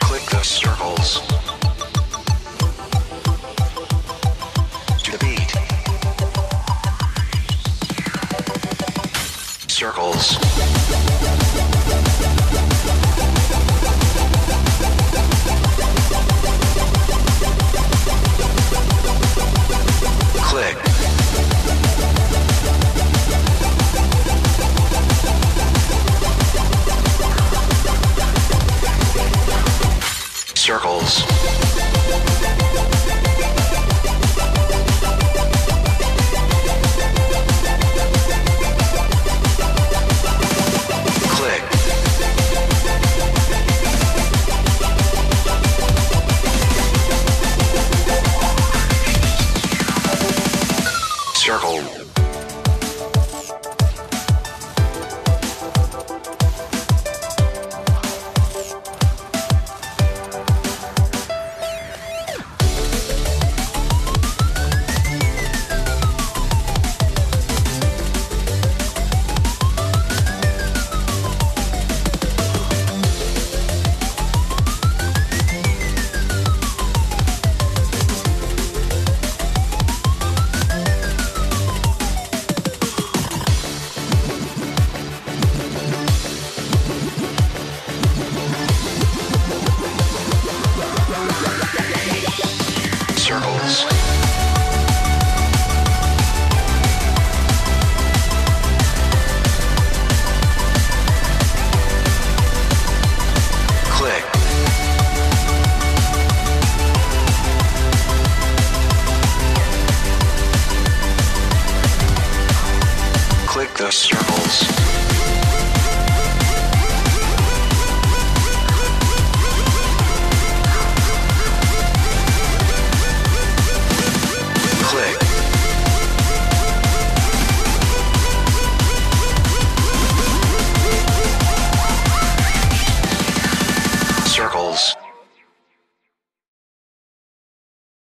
Click the circles. To the beat. Circles. circles. circle. Click the circle.